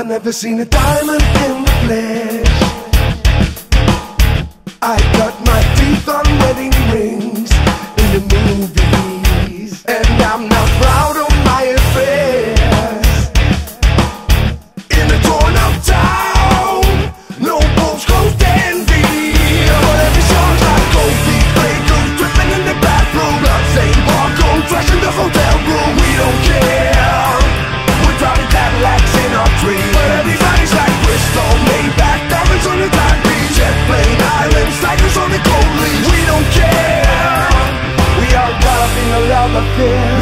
I've never seen a diamond in the flesh. I cut my teeth on wedding rings in the movies, and I'm not. fear